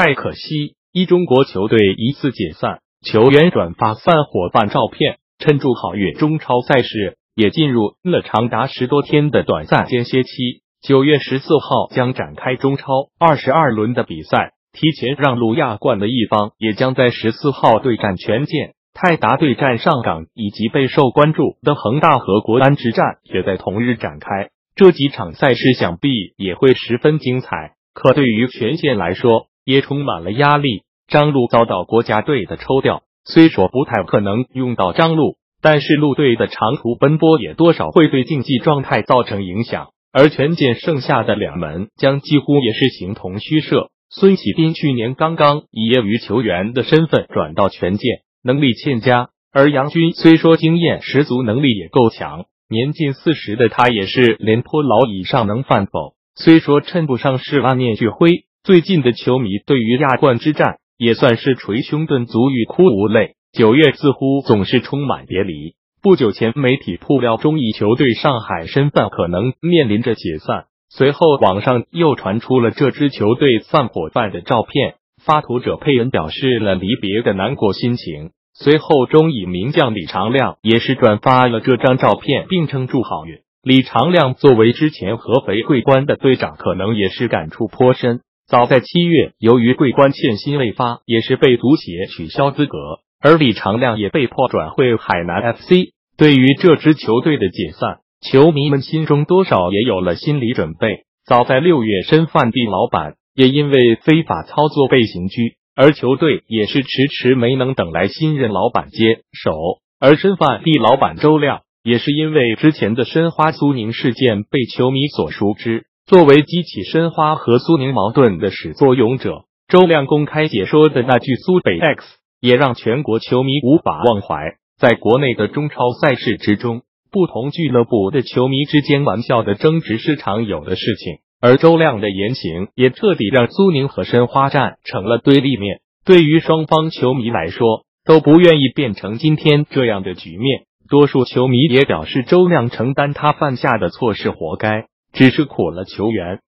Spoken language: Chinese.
太可惜。一中国球队一次解散，球员转发散伙伴照片，趁祝好运中超赛事也进入了长达十多天的短暂间歇期。九月十四号将展开中超二十二轮的比赛，提前让路亚冠的一方也将在十四号对战权健。泰达对战上港，以及备受关注的恒大和国安之战也在同日展开。这几场赛事想必也会十分精彩。可对于权健来说，也充满了压力。张路遭到国家队的抽调，虽说不太可能用到张路，但是陆队的长途奔波也多少会对竞技状态造成影响。而权健剩下的两门将几乎也是形同虚设。孙启斌去年刚刚以业余球员的身份转到权健。能力欠佳，而杨军虽说经验十足，能力也够强，年近四十的他也是廉颇老以上能饭否？虽说称不上是万念俱灰，最近的球迷对于亚冠之战也算是捶胸顿足，欲哭无泪。九月似乎总是充满别离。不久前，媒体曝料中乙球队上海申饭可能面临着解散，随后网上又传出了这支球队散伙饭的照片。发图者佩恩表示了离别的难过心情。随后，中乙名将李长亮也是转发了这张照片，并称祝好运。李长亮作为之前合肥桂冠的队长，可能也是感触颇深。早在七月，由于桂冠欠薪未发，也是被足协取消资格，而李长亮也被迫转会海南 FC。对于这支球队的解散，球迷们心中多少也有了心理准备。早在六月，申饭地老板。也因为非法操作被刑拘，而球队也是迟迟没能等来新任老板接手。而申饭地老板周亮也是因为之前的申花苏宁事件被球迷所熟知，作为激起申花和苏宁矛盾的始作俑者，周亮公开解说的那句“苏北 X” 也让全国球迷无法忘怀。在国内的中超赛事之中，不同俱乐部的球迷之间玩笑的争执是常有的事情。而周亮的言行也彻底让苏宁和申花战成了对立面。对于双方球迷来说，都不愿意变成今天这样的局面。多数球迷也表示，周亮承担他犯下的错是活该，只是苦了球员。